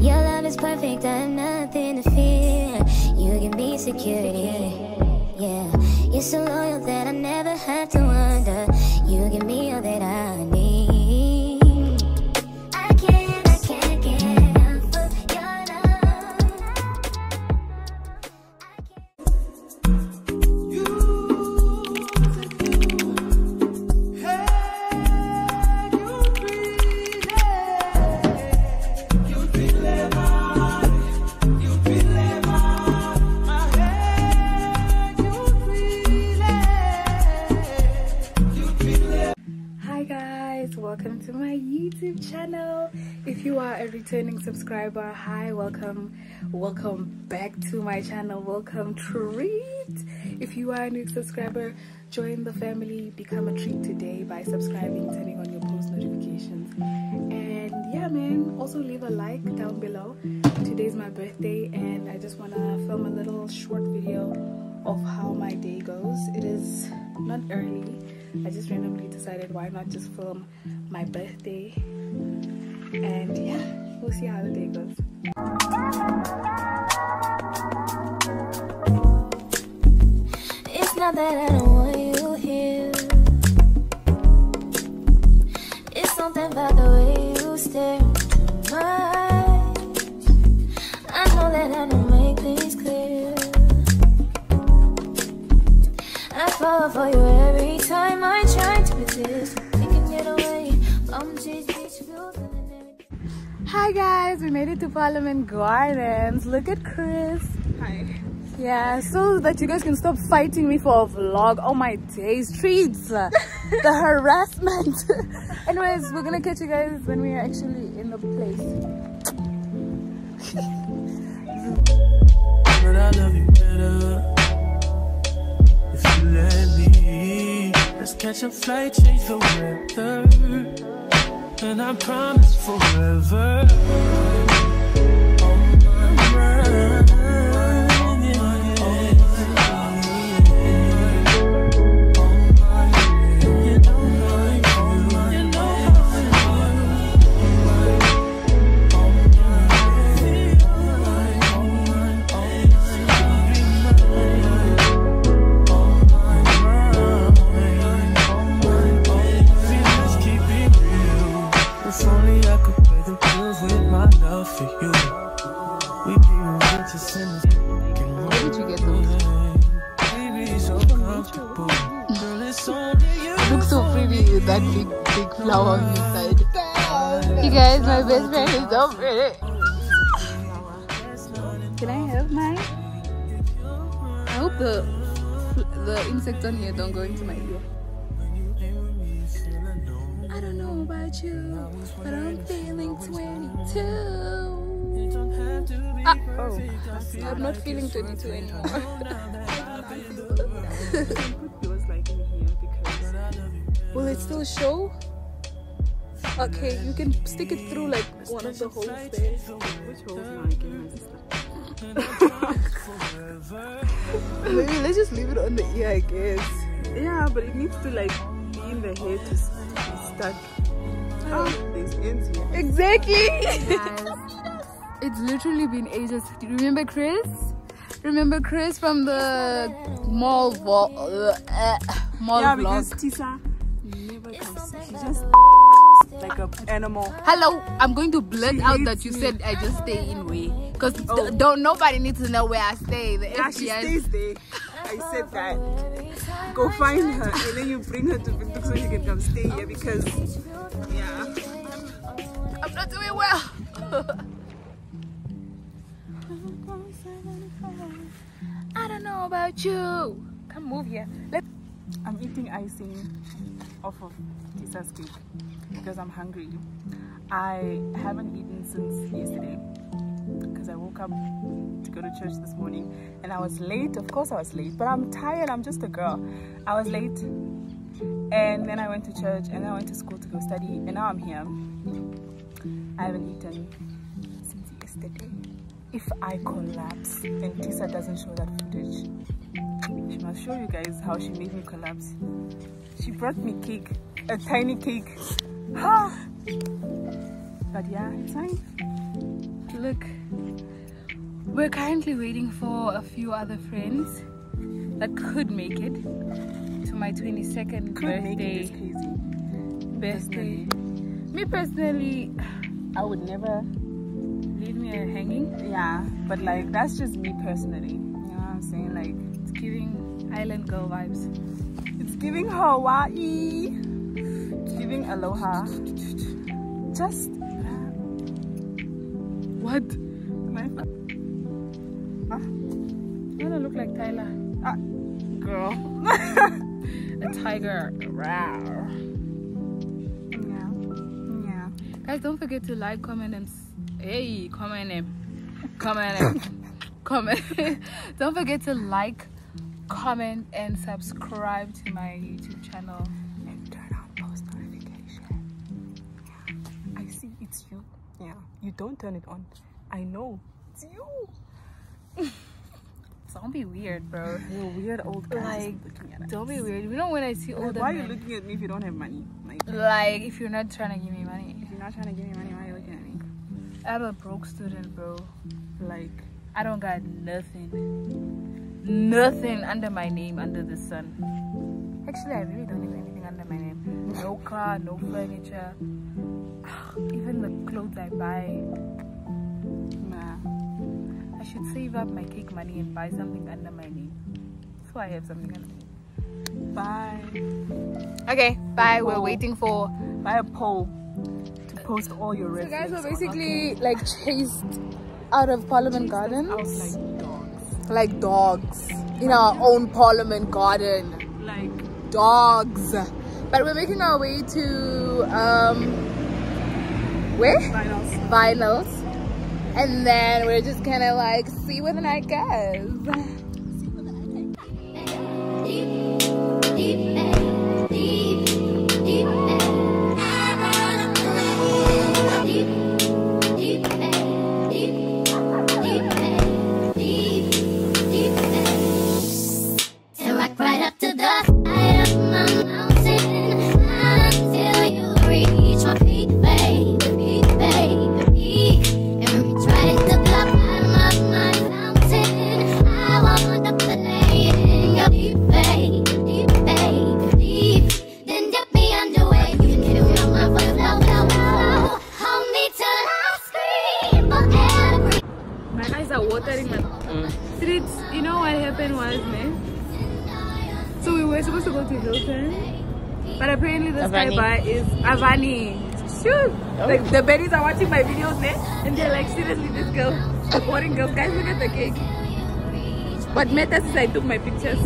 Your love is perfect, I have nothing to fear. You give me security. Yeah, you're so loyal that I never have to wonder. You give me all that I need. To my YouTube channel. If you are a returning subscriber, hi, welcome, welcome back to my channel. Welcome treat. If you are a new subscriber, join the family, become a treat today by subscribing, turning on your post notifications. And yeah, man, also leave a like down below. Today's my birthday, and I just want to film a little short video of how my day goes. It is not early. I just randomly decided why not just film my birthday. And yeah, we'll see how the day goes. It's not that Hi guys, we made it to Parliament Gardens. Look at Kriss. Hi. Yeah, so that you guys can stop fighting me for a vlog. Oh my days, treats, the harassment. Anyways, we're gonna catch you guys when we are actually in the place. But I love you better if you let me. Let's catch a flight, change the weather, and I promise forever. Love for you. We'd be the richest in the Where did you get those? Baby, so comfortable. Girl, it's only you. Looks so pretty with that big, big flower on your side. You guys, my best friend is so pretty. Can I have mine? I hope the the insects on here don't go into my ear. Know about you, but I'm feeling 22. Ah, oh, I'm not feeling 22 anymore. Will it still show? Okay, you can stick it through like one of the holes there. Which holes am I getting my sister? Maybe let's just leave it on the ear, I guess. Yeah, but it needs to like be in the head to be stuck. Oh, there's ends here. Exactly. it's literally been ages. Do you remember Kriss? Remember Kriss from the mall vlog? Uh, uh, mall Yeah, vlog. because Tisa never comes. She's just like an animal. Hello, I'm going to blurt She out that you me. said I just stay in way. Cause Oh. don't nobody needs to know where I stay. The Yeah, she stays there. I said that. Go find her and then you bring her to Victor so she can come stay here because, yeah. I'm not doing well. I don't know about you. Come move here. Let I'm eating icing off of Tisa's cake because I'm hungry. I haven't eaten since yesterday because I woke up to go to church this morning and I was late. Of course, I was late, but I'm tired. I'm just a girl. I was late and then I went to church and then I went to school to go study and now I'm here. I haven't eaten since yesterday. If I collapse and Tisa doesn't show that footage, she must show you guys how she made me collapse. She brought me cake, a tiny cake. but yeah, it's fine. look. We're currently waiting for a few other friends that could make it to my 22nd Could birthday. Birthday. Me personally, I would never. leave me hanging. Yeah, but like that's just me personally. You know what I'm saying? Like It's giving island girl vibes. it's giving Hawaii. It's giving aloha. Just Tyler. ah, girl. A tiger. Rawr. Yeah. Yeah. Guys, don't forget to like, comment, and hey, comment and comment and comment. don't forget to like, comment, and subscribe to my YouTube channel. And turn on post notification. Yeah. I see it's you. Yeah. You don't turn it on. I know. It's you. Don't be weird, bro. You're a weird old guy Like, looking at us. Don't be weird. You know when I see Like, older why are you looking at me if you don't have money? Like, like if you're not trying to give me money, if you're not trying to give me money, why are you looking at me? I'm a broke student, bro. Like, I don't got nothing, nothing under my name under the sun. Actually, I really don't have anything under my name. No car, no furniture. Even the clothes I buy. I should save up my cake money and buy something under my name. So I have something under my name. Bye. Okay, bye. We're waiting for. Buy a poll to post all your So guys, we're basically like chased out of Parliament Gardens, like dogs. like dogs in our own Parliament Garden. Like, dogs. But we're making our way to um where? finals. Vinyls. And then we're just gonna like see where the night goes. Are watering man. Mm. Streets, you know what happened was man. So we were supposed to go to Hilton. But apparently the sky bar is Avani. Shoot! Oh. Like the baddies are watching my videos, man. And they're like, seriously, this girl, the boring girl, guys, look at the cake. What matters is I took my pictures.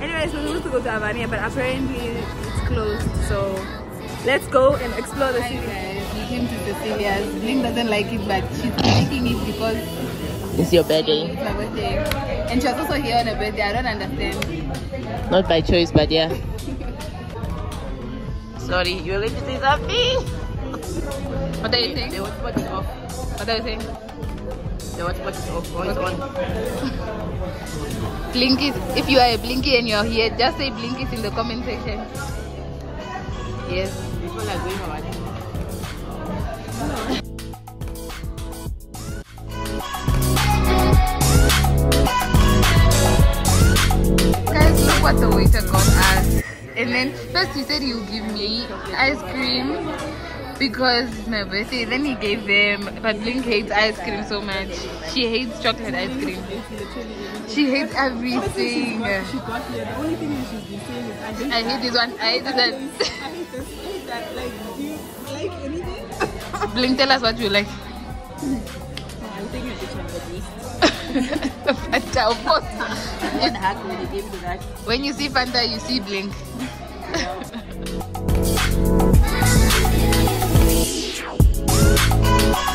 Anyways, we were supposed to go to Avani, but apparently it's closed. So let's go and explore the city. We came to Cecilia's. Lynn doesn't like it, but she's liking it because It's your birthday. it's my birthday. And she was also here on her birthday. I don't understand. Not by choice, but yeah. Sorry, you were going to say something? What are you saying? The hotspot is off. What are you saying? The hotspot is off. Oh, it's on. Blinkies. If you are a Blinky and you're here, just say Blinkies in the comment section. Yes. People are going on. Waiter got us. And then first he said he'll give me ice cream because it's my birthday. Then he gave them, but Blink hates ice cream so much. She hates chocolate ice cream. She hates everything. She got here. The only thing she's been saying is, I hate I hate this one. I hate this one. I hate this. That. Like, do you like anything? Blink, tell us what you like. I'm thinking of the chamber Fanta, of course. Hack when? When you see Fanta, you see Blink. Yeah.